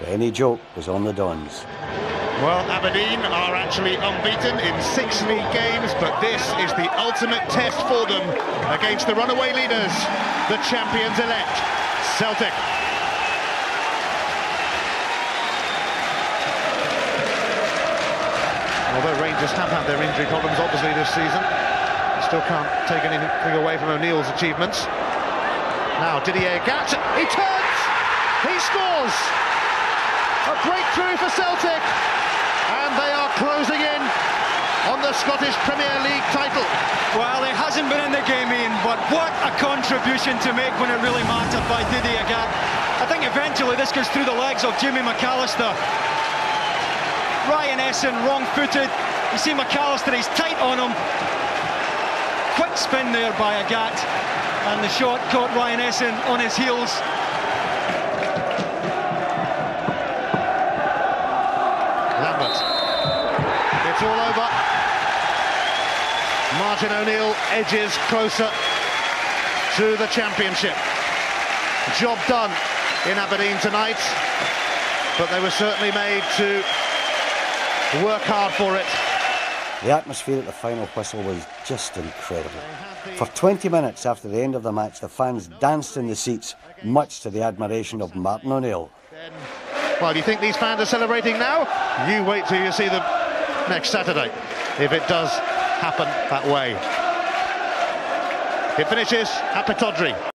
but any joke was on the Dons. Well, Aberdeen are actually unbeaten in six league games, but this is the ultimate test for them against the runaway leaders, the champions-elect, Celtic. Although Rangers have had their injury problems, obviously, this season, still can't take anything away from O'Neill's achievements. Now Didier Agathe, he turns, he scores! A breakthrough for Celtic, and they are closing in on the Scottish Premier League title. Well, he hasn't been in the game, Ian, but what a contribution to make when it really mattered by Didier Agathe. I think eventually this goes through the legs of Jimmy McAllister. Ryan Esson wrong-footed. You see McAllister, he's tight on him. Quick spin there by Agathe. And the shot caught Ryan Esson on his heels. It's all over. Martin O'Neill edges closer to the championship. Job done in Aberdeen tonight, but they were certainly made to work hard for it. The atmosphere at the final whistle was just incredible. For 20 minutes after the end of the match, the fans danced in the seats, much to the admiration of Martin O'Neill. Well, do you think these fans are celebrating now? You wait till you see them next Saturday, if it does happen that way. It finishes at Pittodrie.